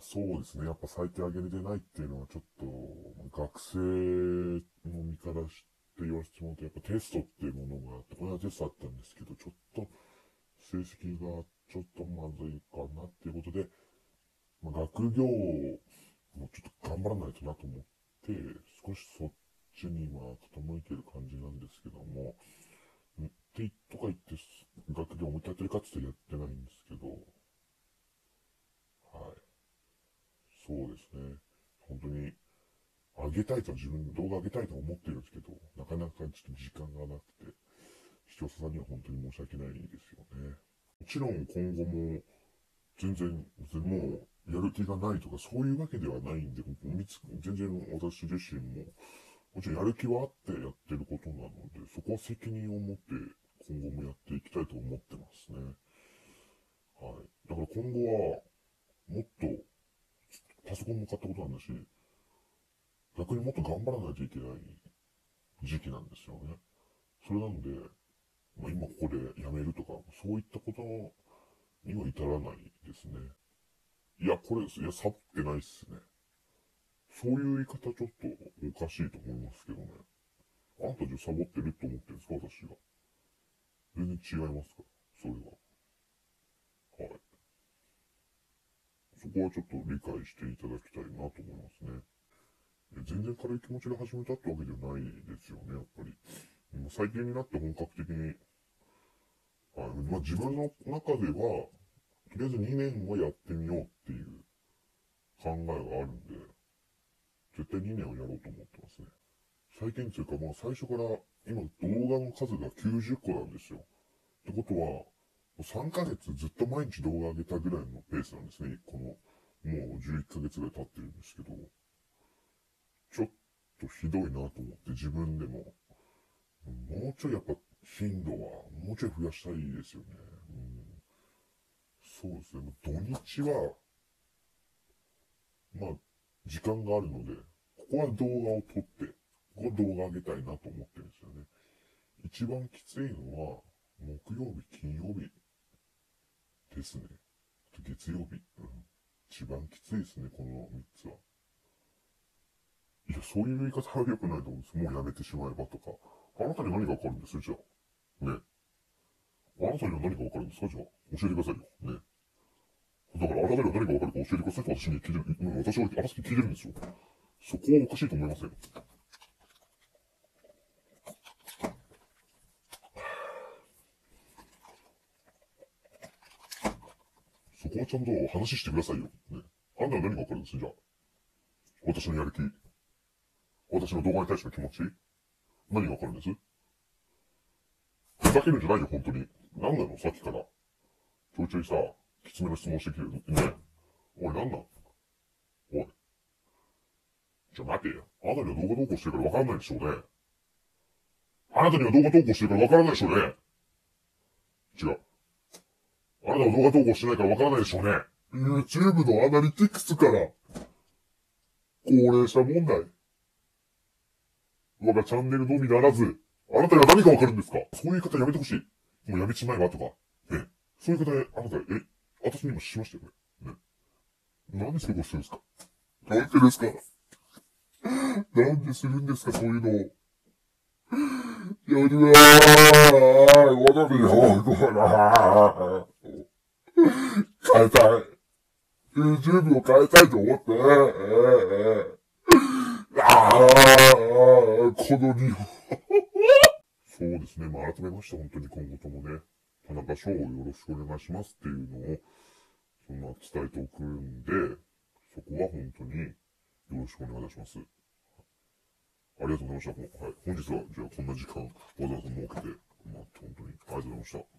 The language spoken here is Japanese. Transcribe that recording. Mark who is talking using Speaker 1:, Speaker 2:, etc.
Speaker 1: そうですね。やっぱ最近上げれてないっていうのはちょっと、学生の身からして言わせてもらうと、やっぱテストっていうものがあって、これはテストあったんですけど、ちょっと成績がちょっとまずいかなっていうことで、まあ、学業もちょっと頑張らないとなと思って、少しそっちに今傾いてる感じなんですけども、ってとか言って、学業もう一回やってるかって言ってやってないんですけど、はい。そうですね。本当に、上げたいと自分の動画上げたいと思ってるんですけど、なかなかちょっと時間がなくて、視聴者さんには本当に申し訳ないですよね。もちろん今後も、全然、もう、やる気がないとか、そういうわけではないんで、全然私自身も、もちろんやる気はあってやってることなので、そこは責任を持って今後もやっていきたいと思ってますね。はい。だから今後は、もっと、パソコンも買ったことなんだし、逆にもっと頑張らないといけない時期なんですよね。それなので、まあ、今ここで辞めるとか、そういったことには至らないですね。いや、これ、いや、サボってないっすね。そういう言い方ちょっとおかしいと思いますけどね。あんたじゃサボってると思ってるんですか？私が。全然違いますから、それは。はい。そこはちょっと理解していただきたいなと思いますね。全然軽い気持ちで始めたってわけじゃないですよね、やっぱり。最近になって本格的に、はい、まあ自分の中では、とりあえず2年はやってみようっていう考えがあるんで、絶対2年をやろうと思ってますね。最近というか、まあ最初から今動画の数が90個なんですよ。ってことは、3ヶ月ずっと毎日動画上げたぐらいのペースなんですね。この、もう11ヶ月ぐらい経ってるんですけど、ちょっとひどいなと思って自分でも、もうちょいやっぱ頻度はもうちょい増やしたいですよね。うん、そうですね。土日は、まあ、時間があるので、ここは動画を撮って、ここは動画上げたいなと思ってるんですよね。一番きついのは、木曜日、金曜日ですね。月曜日。うん。一番きついですね、この3つは。いや、そういう言い方は良くないと思うんです。もうやめてしまえばとか。あなたに何がわかるんです？じゃあ。ね。あなたには何がわかるんですか？じゃあ。教えてくださいよ。ね。だから、あなたには何がわかるか教えてくださいって私に聞いてる、私はあなたに聞いてるんですよ。そこはおかしいと思いません。そこはちゃんと話してくださいよ。ね。あんたは何がわかるんですじゃあ。私のやる気。私の動画に対しての気持ち。何がわかるんですふざけるんじゃないよ、本当に。なんなのさっきから。ちょいちょいさ、きつめの質問してきてるね。おい、なんだおい。じゃ、待てよ。あなたには動画投稿してるからわからないでしょうね。あなたには動画投稿してるからわからないでしょうね。違う。あなたは動画投稿してないからわからないでしょうね。YouTube のアナリティクスから、高齢者問題。我がチャンネルのみならず、あなたには何がわかるんですか？そういう方やめてほしい。もうやめちまえばとか。ね。そういう方、あなた、え、私にもしましたよね。ね。何でそういうことするんですか？なんでですか？なんでするんですかそういうのを。やるわーわかるよごめんな変えたい。YouTube を変えたいと思って。ああ、この日本。そうですね。まあ、改めまして、本当に今後ともね、田中翔をよろしくお願いしますっていうのを、そんな伝えておくんで、そこは本当によろしくお願いいたします。ありがとうございました。はい。本日は、じゃあこんな時間、わざわざ設けて、まあ、本当にありがとうございました。